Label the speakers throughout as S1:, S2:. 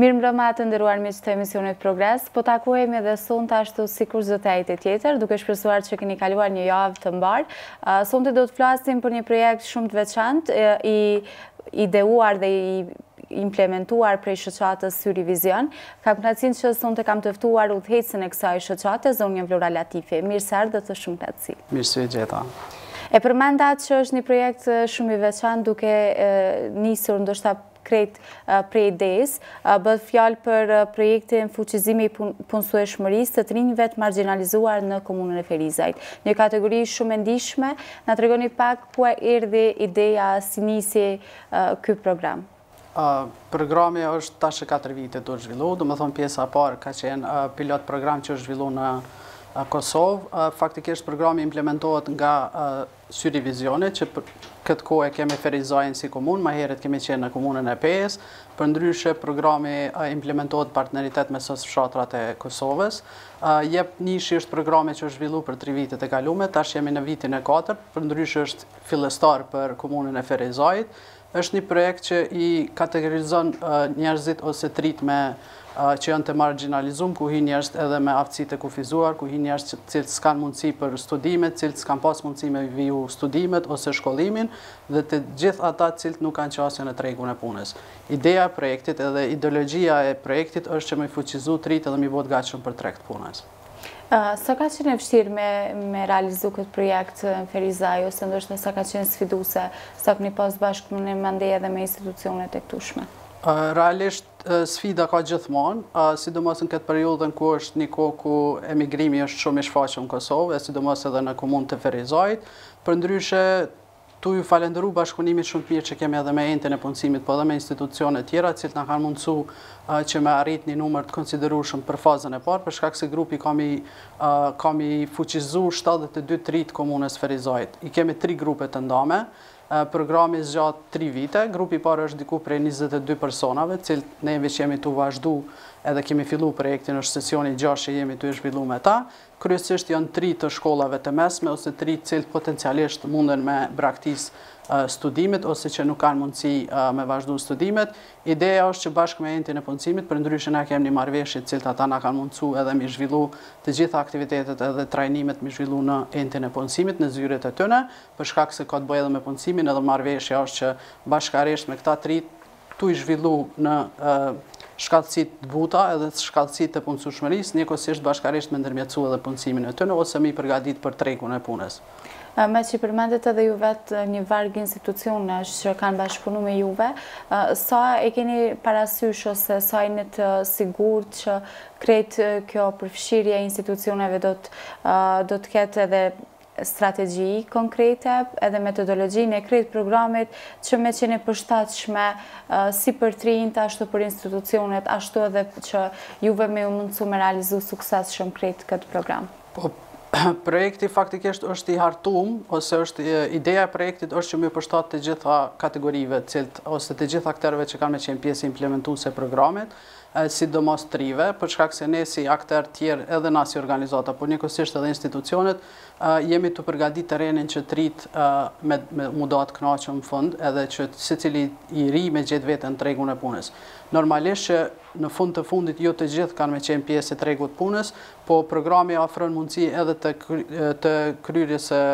S1: Mirëmbrëma të nderuar miq të emisionit Progres, po takohemi edhe sonte ashtu sikur çdo të enjte tjetër, duke shpresuar që keni kaluar një javë të mbarë. Sonte do të flasim për një projekt shumë të veçantë, i ideuar dhe i implementuar prej shoqatës Syri Vizion. Kam kënaqësinë që sonte kam të ftuar udhëheqësen e kësaj shoqate, zonjën Vlora Latifi. Mirë se erdhët dhe shumë kënaqësi.
S2: Mirë se ju gjeta.
S1: E përmenda që është një projekt shumë i veçantë duke nisur ndoshta krejt prej idejës. Bëhet fjalë për projektin fuqizimi i punësueshmërisë të të rinjve të margjinalizuar në komunën e Ferizajt. Një kategori shumë e ndjeshme, na tregoni pak ku erdhi ideja si nisi ky program?
S2: Programi është tash e 4 vite duke u zhvillu, domethënë pjesa e parë ka qenë pilot program që është zhvillu në Kosovë. Faktikisht programi implementohet nga Syri Vizion, që këtë kohë e kemi Ferizajn si komunë, ma herët kemi qenë në komunën e Pejës, përndryshe programi implementohet partneritet me SOS Fshatrat e Kosovës. Jep Nishi është programi që është zhvillu për tri vitet e kalume, tash jemi në vitin e katërt, përndryshe është fillestar për komunën e Ferizajt, Është një projekt që i kategorizon njerëzit ose t'ritë me që janë të margjinalizum, ku hin njerëzit edhe me aftësi të kufizuar, ku hin njerëzit të cilët s'kanë mundësi për studime, të cilët s'kanë pas mundësi me viju studimet ose shkollimin dhe të gjithë ata të cilët nuk kanë qasje në tregun e punës. Ideja e projektit edhe ideologjia e projektit është që me fuqizu t'ritë edhe m'i bo të gatshëm për treg të punës.
S1: Sa ka qenë e vështirë me, me realizu këtë projekt në Ferizaj, ose ndoshta sa ka qenë sfiduse, sa këni pas bashkëpunim mandej edhe me institucionet e këtushme?
S2: Realisht, sfida ka gjithmonë, sidomos në këtë periudhën ku është një kohë ku emigrimi është shumë i shfaqur në Kosovë, e sidomos edhe në komunë të Ferizajt. Përndryshe, Tu ju falënderu bashkëpunimit shumë të mirë që kemi edhe me Entin e Punësimit po edhe me institucionet tjera, të cilat na kanë mundësu që me arrit një numër të konsiderueshëm për fazën e parë, për shkak se grupi ka me ka me i fuqizu shtatëdhjetë e dy të ri të Komunës Ferizajt. I kemi tri grupe të ndame, programi zgjat tri vite, grupi i parë është diku prej njëzet e dy personave, të cilët ne veç jemi tu vazhdu edhe kemi fillu projektin, është sesioni i gjashtë që jemi tu e zhvillu me ta, Kryesisht janë t'ri të shkollave të mesme ose t'ri të cilët potencialisht munden me braktisë studimet ose që nuk kanë mundësi me vazhdu studimet. Ideja është që bashkë me Entin e Punësimit, përndryshe na kemi një marrëveshje të cilët ata na kanë mundësu edhe m'i zhvillu të gjitha aktivitetet edhe trajnimet m'i zhvillu në Entin e Punësimit, në zyret e tyne, për shkak se ka të bëjë edhe me punësimin edhe marrëveshja është që bashkarisht me këta t'ri tu i zhvillu në shkathtësi të buta edhe të shkathtësi të punësueshmërisë, njëkohësisht bashkarisht me ndërmjetësu edhe punësimin e tyne, ose me i përgadit për tregun e punës.
S1: Meqë i përmendët edhe ju vetë një varg institucionesh që kanë bashkëpunu me juve, sa e keni parasysh ose sa jeni të sigurt që krejt kjo përfshirje e institucioneve do të ketë edhe strategji konkrete edhe metodologjinë e krejt programit që me qenë e përshtatshme si për të rinjtë ashtu për institucionet ashtu edhe që juve me ju mundësu me realizu suksesshëm krejt këtë program.
S2: Po, projekti faktikisht është i hartum, ose është ideja e projektit është që m'u përshtat të gjitha kategorive, cilt, ose të gjitha akterëve që kanë me qenë pjesë implementuse e programit, sidomos të rive, për shkak se ne si akterë tjerë edhe na si organizata, por njëkohësisht edhe institucionet, jemi tu përgatitë terrenin që të ritë me u nda të kënaqun në fund edhe që secili i ri me gjetë veten në tregun e punës. Normalisht që në fund të fundit jo të gjithë kanë me qenë pjesë e tregut të punës, po programi ofron mundësi edhe të kryerjes së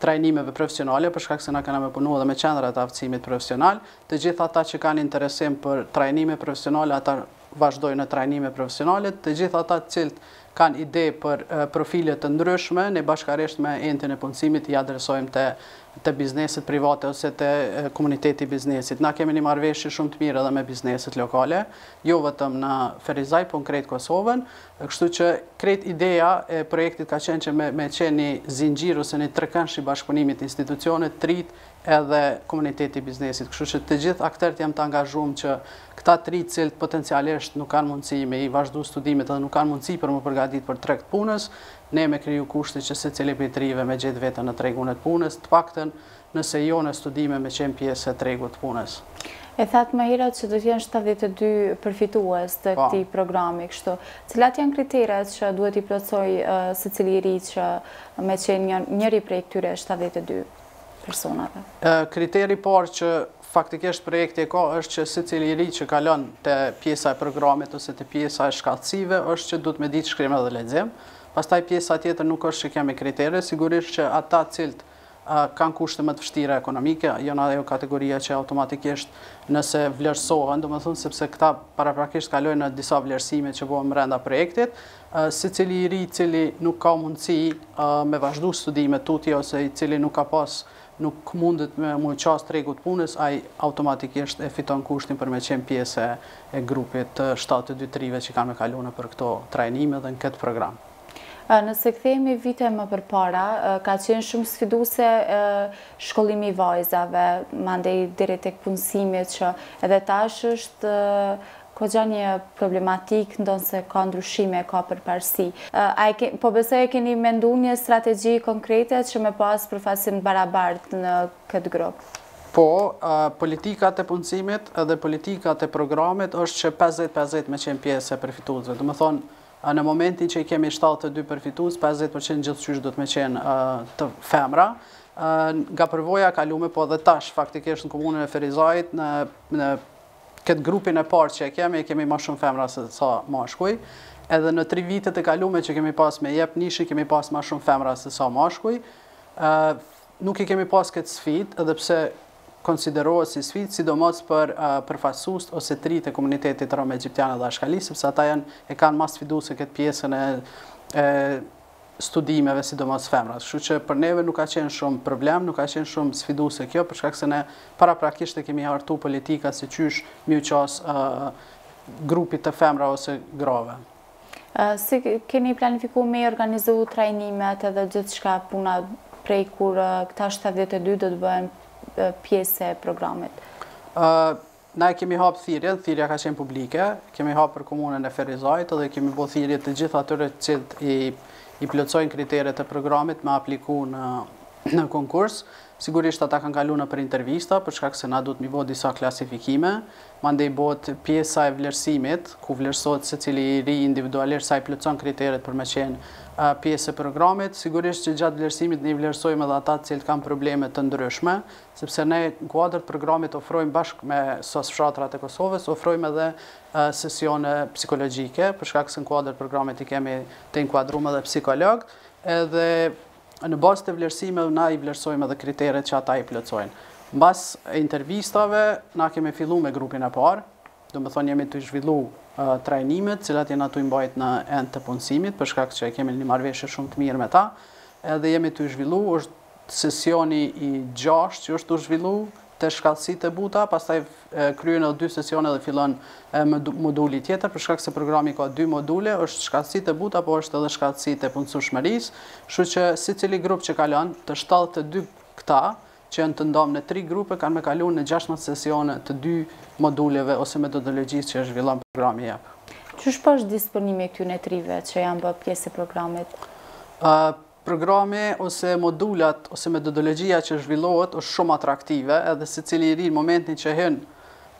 S2: trajnimeve profesionale, për shkak se na kena me punu edhe me qendrat e aftësimit profesional, Të gjithë ata që kanë interesim për trajnime profesionale ata vazhdojnë në trajnime profesionale, të gjithë ata të cilët kanë ide për profile të ndryshme, ne bashkarisht me Entin e Punësimit i adresojmë te te bizneset private ose te komuniteti i biznesit. Na kemi një marrëveshje shumë të mirë edhe me bizneset lokale, jo vetëm në Ferizaj, po në krejt Kosovën, kështu që krejt ideja e projektit ka qenë që me qenë një zinxhir ose një trekëndësh i bashkëpunimit institucionet, të ritë, edhe komuniteti i biznesit. Kështu që të gjithë akterët janë të angazhum që këta të ri të cilët potencialisht nuk kanë mundësi me i vazhdu studimet edhe nuk kanë mundësi për m'u përgatitë për treg të punës, ne me kriju kushte që secili prej të rive me gjetë veten në tregun e punës, të paktën nëse jo në studime me qenë pjesë e tregut të punës.
S1: E thatë më herët që do të jenë shtatëdhjetë e dy përfitues të këtij programi, kështu. Cilat janë kriteret që duhet t'i plotësojë secili i ri që me qenë njëri prej këtyre shtatëdhjetë e dy? personave.
S2: Kriteri i parë që faktikisht projekti e ka është që secili i ri që kalon te pjesa e programit ose te pjesa e shkathtësive është që duhet me ditë shkrim edhe lexim. Pastaj pjesa tjetër nuk është që kemi kritere, sigurisht që ata të cilët kanë kushte më të vështira ekonomike, janë ajo kategoria që automatikisht nëse vlerësohen, domethënë sepse këta paraprakisht kalojnë në disa vlerësime që bohen mrenda projektit, Secili i ri i cili nuk ka mundësi me vazhdu studimet tutje ose i cili nuk ka pas nuk mundet me iu qasë tregut të punës, ai automatikisht e fiton kushtin për me qenë pjesë e grupit të shtatëdhjetë e dy të rinjve që kanë me kalu nëpër këto trajnime dhe në këtë program.
S1: Nëse kthehemi vite më përpara, ka qenë shumë sfiduse shkollimi i vajzave, mandej deri tek punësimi që edhe tash është Ka goxha një problematikë, ndonëse ka ndryshime, ka përparësi. A e keni, po besoj e keni mendu një strategji konkrete që me pas përfaqësim të barabartë në këtë grup?
S2: Po, politikat e punësimit dhe politikat e programit është që pesëdhjetë pesëdhjetë me qenë pjesë e përfituesve. Do me thonë, në momentin që i kemi shtatëdhjetë e dy përfitues, pesëdhjetë për qind gjithëqysh do të me qenë femra. Nga përvoja kalume, po dhe tash faktikisht në komunën e Ferizajt, në Këtë grupin e parë që e kemi, i kemi ma shumë femra se sa mashkuj. Edhe në tri vitet e kalume që kemi pas me YEEP njëshin, kemi pas ma shumë femra se sa mashkuj. Nuk e kemi pas këtë sfidë, edhe pse konsiderohet si sfidë, sidomos për përfaqësuesit ose të rinjtë e komunitetit rom egjiptian edhe ashkali, sepse ata janë e kanë ma sfiduese këtë pjesën e studimeve sidomos femrat. Kështu që për neve nuk ka qenë shumë problem, nuk ka qenë shumë sfiduese kjo, për shkak se ne paraprakisht e kemi hartu politika se qysh mi u qas grupit të femra ose grave.
S1: Si keni planifiku me i organizu trajnimet edhe gjithçka puna prej kur këta 72 do të bëhen pjesë e programit?
S2: Na e kemi hapë thirrjen, thirrja ka qenë publike, kemi hapë për komunën e Ferizajt dhe kemi bo thirrje të gjithë atyre të cilët i plotësojnë kriteret e programit me apliku në konkurs, sigurisht ata kanë kalu nëpër intervista për shkak se na duhet mi bo disa klasifikime, mandej bohet pjesa e vlerësimit ku vlerësohet secili i ri individualisht sa i plotëson kriteret për me qenë pjesë e programit, sigurisht që gjatë vlerësimit ne i vlerësojmë edhe ata të cilët kanë probleme të ndryshme, sepse ne në kuadër të programit ofrojmë bashkë me SOS Fshatrat e Kosovës, ofrojmë edhe sesione psikologjike, për shkak se në kuadër të programit i kemi të inkuadruar edhe psikologë, edhe në bazë të vlerësimeve na i vlerësojmë edhe kriteret që ata i plotësojnë. Mbas intervistave, na kemi fillu me grupin e parë, do me thonë jemi tu zhvillu trajnimet, cilat jena tu i mbajt në ent të punësimit, për shkak që e kemi një marrëveshje shumë të mirë me ta, edhe jemi tu zhvillu, është sesioni i gjashtë që është tu u zhvillu te shkathtësitë e buta, pastaj kryen edhe dy sesione dhe fillon moduli tjetër, për shkak se programi ka dy module, është shkathtësitë e buta, po është edhe shkathtësitë e punësushmërisë, kshtu që secili grup që kalon, të shtatëdhjetë e dy këta, që janë të ndamë në tri grupe, kanë me kalu në gjashtëmbëdhjetë sesione të dy moduleve ose metodologjisë që e zhvillon programi YEP.
S1: Qysh po është disponimi i këtyne t'rive që janë bë pjesë e programit?
S2: Programi ose modulat ose metodologjia që zhvillohet është shumë atraktive edhe secili i ri në momentin që hyn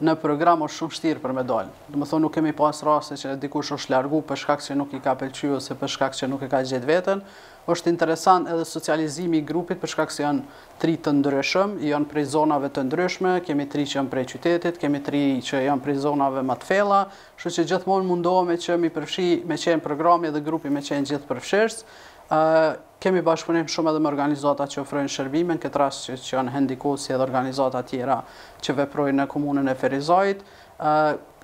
S2: në program është shumë vështirë për me dalë. Domethënë nuk kemi pas raste që dikush është largu për shkak se nuk i ka pëlqy ose për shkak që nuk e ka gjetë veten. Është interesant edhe socializimi i grupit për shkak se janë t'ri të ndryshëm, janë prej zonave të ndryshme, kemi t'ri që janë prej qytetit, kemi t'ri që janë prej zonave ma të thella, Kështu që gjithmonë mundohemi që m'i përfshi me qenë programi edhe grupi me qenë gjithëpërfshirës. Kemi bashkëpunim shumë edhe me organizata që ofrojnë shërbime, në këtë rast që, që janë Handikosi edhe organizata tjera që veprojnë në komunën e Ferizajt.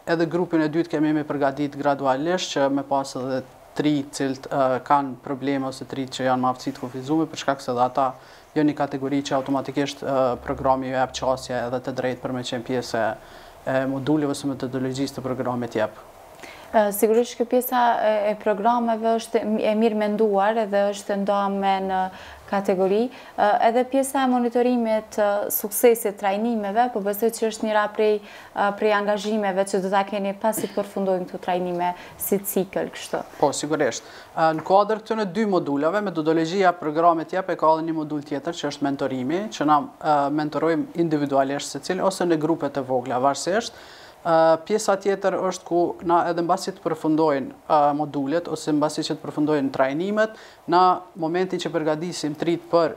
S2: Edhe grupin e dytë kemi m'i përgadit gradualisht që me pas edhe t'ri të cilët kanë probleme ose t'ri që janë me aftësi të kufizume, për shkak se edhe ata janë një kategori që automatikisht programi ju jep qasje edhe të drejtë për me qenë pjesë e moduleve ose metodologjisë të programit YEP.
S1: Sigurisht që kjo pjesa e programeve është e mirëmenduar edhe është e ndame në kategori. Edhe pjesa e monitorimit suksesit trajnimeve, po besoj që është njëra prej angazhimeve që do të keni pasi përfundojnë këto trajnime si cikël kështu.
S2: Po, sigurisht. Në kuadër këtyne dy modulave, metodologjia e programit YEP e ka edhe një modul tjetër që është mentorimi, që na mentorojmë individualisht secilin ose në grupe të vogla, varësisht. Pjesa tjetër është ku na edhe mbasi të përfundojnë modulet ose mbasi që të përfundojnë trajnimet, na momentin që përgadisim t'ritë për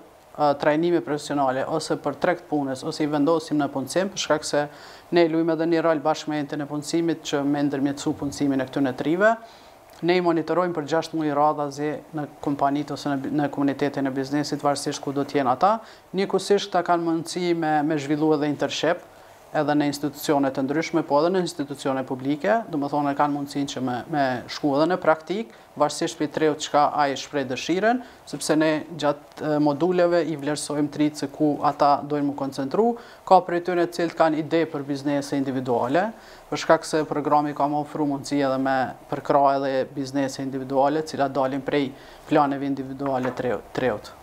S2: trajnime profesionale ose për treg të punës ose i vendosim në punësim, për shkak se ne lujmë edhe një rol bashkë me Entin e Punësimit që me ndërmjetësu punësimin e këtyne t'rive, Ne i monitorojmë për gjashtë muaj radhazi në kompanitë ose në në komunitetin e biznesit, varësisht ku do të jenë ata. Njëkohësisht këta kanë mundësi me me zhvillu edhe internship, edhe në institucione të ndryshme, po edhe në institucione publike, domethënë e kanë mundësinë që me me shku edhe në praktikë, varësisht prej t'riut çka ai shpreh dëshirën, sepse ne gjatë moduleve i vlerësojmë t'ritë se ku ata dojnë m'u koncentru. Ka prej tyre të cilët kanë ide për biznese individuale, Për shkak se programi ka me ofru mundësi edhe me përkrah edhe biznese individuale, të cilat dalin prej planeve individuale t'riut.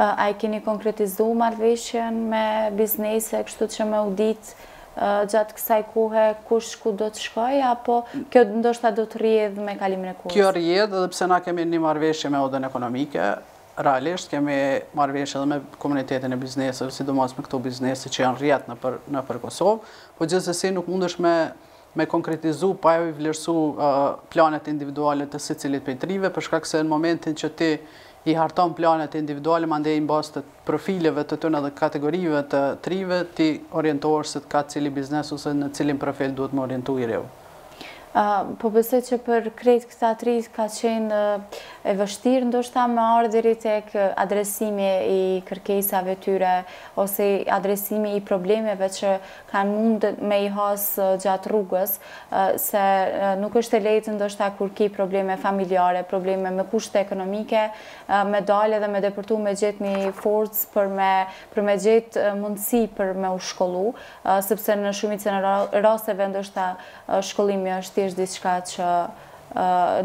S1: A e keni konkretizu marrëveshjen me biznese kështu që me u ditë gjatë kësaj kohe kush ku do të shkojë apo kjo ndoshta do të rrjedhë me kalimin e kohës?
S2: Kjo rrjedhë edhe pse na kemi një marrëveshje me Odën Ekonomike, Realisht kemi marrëveshje edhe me komunitetin e bizneseve, sidomos me këto biznese që janë rrjet nëpër nëpër Kosovë, po gjithsesi nuk mundesh me me konkretizu pa i vlerësu planet individuale të secilit prej të rive, për shkak se në momentin që ti i harton planet individuale, mandej në bazë të profileve të tyre dhe kategorive të të rive, ti orientohesh se kah cili biznes ose në cilin profil duhet me orientu i riu.
S1: Po besoj që për krejt këta të ri ka qenë e vështirë ndoshta me ardhë deri tek adresimi i kërkesave të tyre ose adresimi i problemeve që kanë mund me i hasë gjatë rrugës, se nuk është e lehtë ndoshta kur ki probleme familjare, probleme me kushte ekonomike, me dalë edhe me depërtu me gjetë një forcë për me gjetë mundësi për me u shkollu. Sepse në shumicën e rasteve ndoshta shkollimi është thjesht diçka që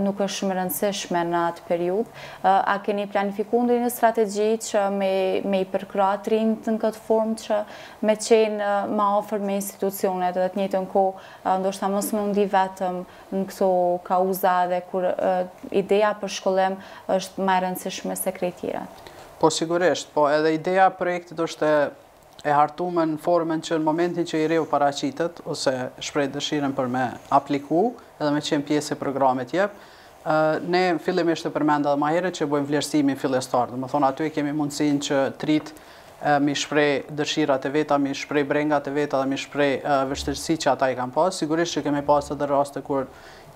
S1: nuk është shumë e rëndësishme në atë periudhë. A keni planifiku ndonjë strategji që me i përkrah të rinjtë në këtë formë që me qenë ma afër me institucionet dhe në të njëjtën kohë ndoshta mos me u ndi vetëm në këto kauza dhe kur ideja për shkollim është ma e rëndësishme se krejt tjerat?
S2: Po sigurisht, po edhe ideja e projektit është e e hartume në formën që në momentin që i riu paraqitet ose shpreh dëshirën për me apliku edhe me qenë pjesë e programit YEEP, ne fillimisht e përmenda dhe ma herët që bëjmë vlerësimin fillestar, domethënë aty e kemi mundësinë që të ritë me i shpreh dëshirat e veta, me i shpreh brengat e veta dhe me i shpreh vështirësitë që ata i kanë pas, sigurisht që kemi pas edhe raste kur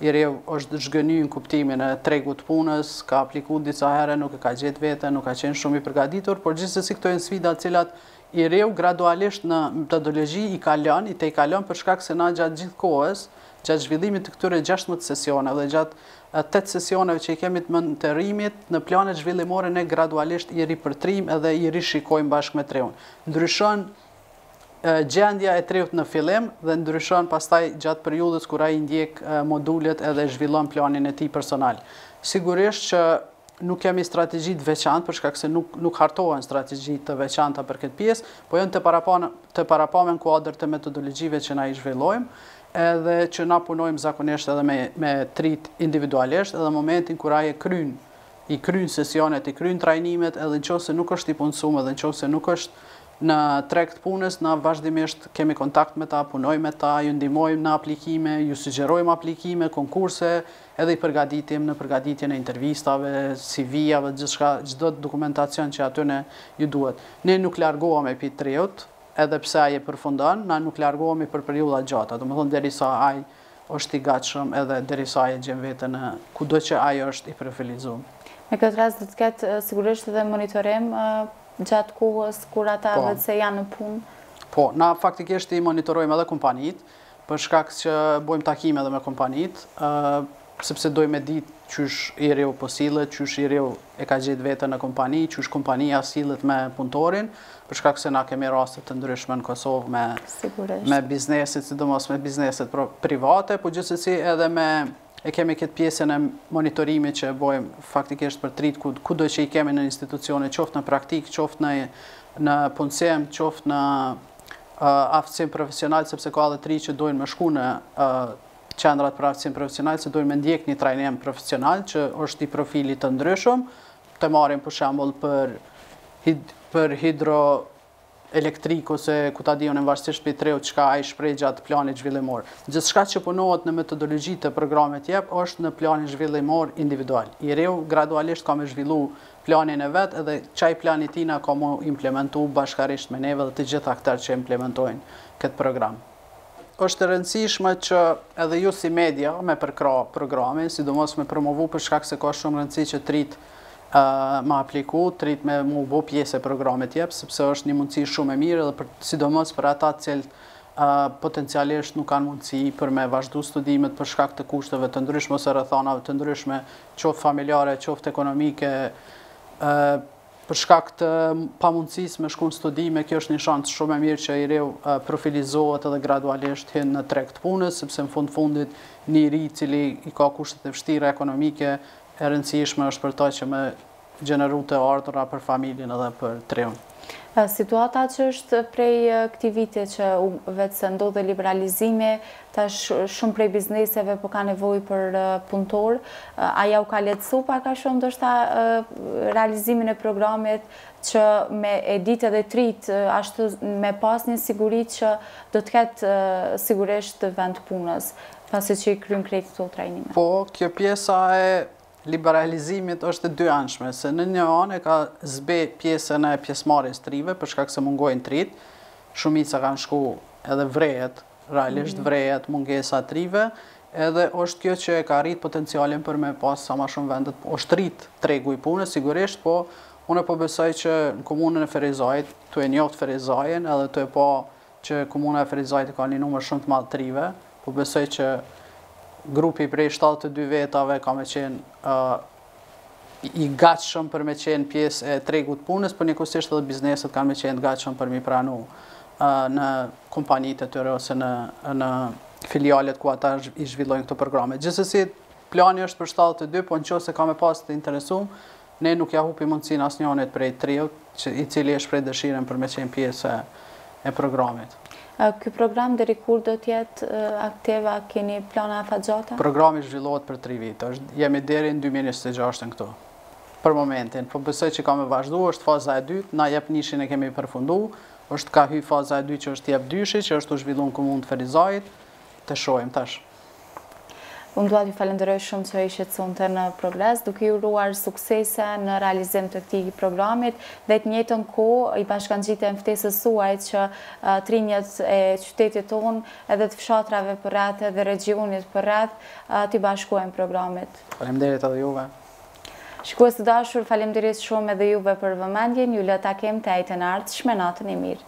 S2: I riu është zhgënjy në kuptimin e tregut të punës, ka apliku disa herë, nuk e ka gjetë veten, nuk ka qenë shumë i përgatitur, por gjithsesi këto janë sfida të cilat i riu gradualisht në metodologji i kalon, i tejkalon për shkak se na gjatë gjithë kohës, gjatë zhvillimit të këtyre gjashtëmbëdhjetë sesioneve dhe gjatë tetë sesioneve që i kemi të mentorimit, në planet zhvillimore ne gradualisht i ripërtrijmë edhe i rishikojmë bashkë me të riun. Ndryshon gjendja e të riut në fillim dhe ndryshon pastaj gjatë periudhës kur ai ndjek modulet edhe zhvillon planin e tij personal. Sigurisht që nuk kemi strategji të veçantë për shkak se nuk nuk hartohen strategji të veçanta për këtë pjesë, po janë të parapame të parapame në kuadër të metodologjive që na i zhvillojmë edhe që na punojmë zakonisht edhe me me të ritë individualisht edhe momentin kur ai e kryn i kryn sesionet, i kryn trajnimet edhe në qoftë se nuk është i punësum edhe në qoftë se nuk është në treg të punës, na vazhdimisht kemi kontakt me ta, punojmë me ta, ju ndihmojmë në aplikime, ju sugjerojmë aplikime, konkurse, edhe i përgatitim në përgatitjen e intervistave, CV-jave, gjithçka, çdo dokumentacion që atyne ju duhet. Ne nuk largohemi prej t'riut, edhe pse ai e përfundon, na nuk largohemi për periudha të gjata, domethënë derisa ai është i gatshëm edhe derisa ai e gjen veten kudo që ai është i profilizuar.
S1: Në këtë rast do të ketë sigurisht edhe monitorim Gjatë kohës kur ata veç se janë në punë?
S2: Po, na faktikisht i monitorojmë edhe kompanitë, për shkak që bojmë takime edhe me kompanitë, sepse dojmë me ditë qysh i riu po sillet, qysh i riu e ka gjetë veten në kompani, qysh kompania sillet me punëtorin, për shkak se na kemi raste të ndryshme në Kosovë me me bizneset, sidomos me bizneset private, po gjithsesi edhe me E kemi këtë pjesën e monitorimit që e bojmë faktikisht për t'ritë kudo që i kemi në institucione, qoftë në praktikë, qoftë në në punësim, qoftë në aftësim profesional, sepse ka edhe t'ri që dojnë me shku në qendrat për aftësim profesional, se dojnë me ndjek një trajnim profesional, që është i profilit të ndryshëm, të marrim për shambull për, hid, për hidro elektrikë ose ku ta di unë varësisht prej t'riut çka ai shpreh gjatë planit zhvillimor. Gjithçka që punohet në metodologji të programit YEP është në planin zhvillimor individual. I riu gradualisht ka me zhvillu planin e vet edhe qaj plan i tina ka m'u implementu bashkarisht me neve dhe të gjithë akterët që implementojnë këtë program. Është e rëndësishme që edhe ju si media me përkrah programin, sidomos me promovu për shkak se ka shumë rëndësi që t'ritë me apliku, t'ritë me u bo pjesë e programit YEP, sepse është një mundësi shumë e mirë edhe për sidomos për ata të cilët potencialisht nuk kanë mundësi për me vazhdu studimet për shkak të kushteve të ndryshme ose rrethanave të ndryshme qoftë familjare qoftë ekonomike e Për shkak të pamundësisë me shku në studime, kjo është një shans shumë e mirë që i riu profilizohet edhe gradualisht hin në treg të punës, sepse në fund t'fundit një i ri i cili i ka kushtet e vështira ekonomike, e rëndësishme është për ta që me gjeneru të ardhura për familjen edhe për t'riun.
S1: Situata që është prej këtij viti që veç se ndodhi liberalizimi, Tash shumë prej bizneseve po kanë nevojë për punëtorë. A jau ka lehtësu pak a shumë ndoshta realizimin e programit që me e ditë edhe t'ritë ashtu me pas një siguri që do të ketë sigurisht vend punës, pasi që i kryen krejt këto trajnime?
S2: Po, kjo pjesa e liberalizimit është e dyanshme, se në një anë e ka zbe pjesën e pjesëmarrjes t'rive, për shkak se mungojnë t'ritë, shumica kanë shku edhe vrehet, Realisht vrehet mungesa e të rive edhe është kjo që e ka rrit potencialin për me pas sa ma shumë vende të është rrit tregu i punës sigurisht po unë po besoj që në komunën e Ferizajt tu e njoft Ferizajin edhe tu e pa që komuna e Ferizajt e ka një numër shumë të madh të rive po besoj që grupi prej shtatëdhjetë e dy vetave ka me qenë i gatshëm për me qenë pjesë e tregut punës, por njëkohsisht edhe bizneset kanë me qenë t'gatshëm për me i pranu në kompanitë e tyre ose në filialet ku ata i zhvillojnë këto programe. Gjithsesi, plani është për 72, po në qoftë se ka me pas të interesum, ne nuk ja hupi mundësinë asnjonit prej t'riut, i cili e shpreh dëshirën për me qenë pjesë e programit.
S1: Ky program deri kur do të jetë aktiv, a keni plane afatgjata?
S2: Programi zhvillohet për tri vite, jemi deri në dy mijë e njëzet e gjashtë në këtu, për momentin, po besoj që ka me vazhdu, është faza e dytë, na YEP nishin e kemi përfundu, është ka hy faza e dytë që është YEP dyshi, që është u zhvillu në komunë të Ferizajit, të shohim tash.
S1: Unë dua t'ju falënderoj shumë që ishit sonte në Progres, duke ju uruar suksese në realizim të këtij programit dhe në të njëjtën kohë i bashkangjitem ftesës suaj që të rinjtë e qytetit tonë edhe të fshatrave përreth edhe regjionit përreth t'i bashkohen programit.
S2: Faleminderit edhe juve.
S1: Shikues të dashur, faleminderit shumë edhe juve për vëmendjen, ju lë takim të hënën e ardhshme, natën e mirë.